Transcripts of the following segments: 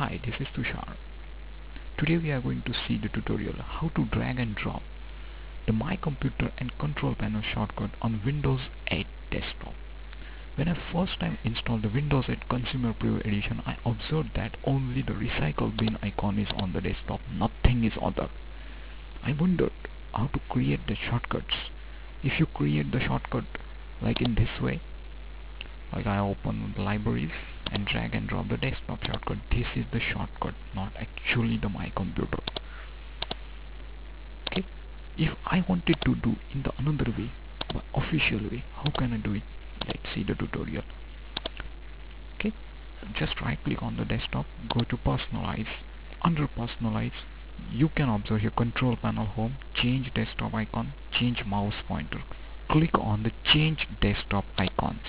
Hi, this is Tushar. Today we are going to see the tutorial how to drag and drop the My Computer and Control Panel shortcut on Windows 8 desktop. When I first time installed the Windows 8 Consumer Preview Edition, I observed that only the recycle bin icon is on the desktop, nothing is other. I wondered how to create the shortcuts. If you create the shortcut like in this way, like I open the libraries and drag and drop the desktop shortcut. This is the shortcut not actually the my computer. Okay? If I wanted to do in the another way the official way how can I do it? Let's see the tutorial. Okay? Just right click on the desktop go to personalize. Under personalize you can observe your control panel home change desktop icon change mouse pointer. Click on the change desktop icons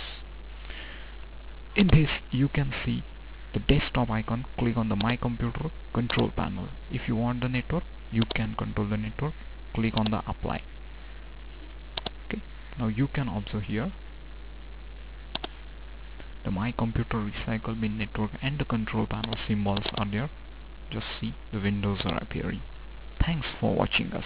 in this you can see the desktop icon. Click on the my computer control panel. If you want the network you can control the network. Click on the apply. Okay. Now you can also here the my computer recycle bin network and the control panel symbols are there. Just see the windows are appearing. Thanks for watching us